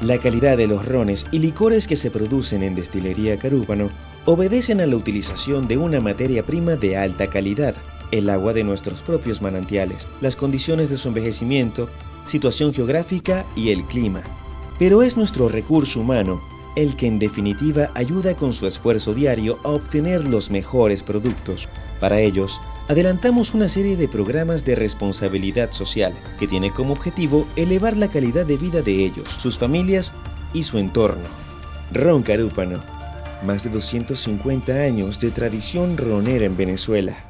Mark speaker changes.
Speaker 1: La calidad de los rones y licores que se producen en Destilería Carúpano obedecen a la utilización de una materia prima de alta calidad, el agua de nuestros propios manantiales, las condiciones de su envejecimiento, situación geográfica y el clima. Pero es nuestro recurso humano el que en definitiva ayuda con su esfuerzo diario a obtener los mejores productos. Para ellos, adelantamos una serie de programas de responsabilidad social que tiene como objetivo elevar la calidad de vida de ellos, sus familias y su entorno. Ron Carúpano, más de 250 años de tradición ronera en Venezuela.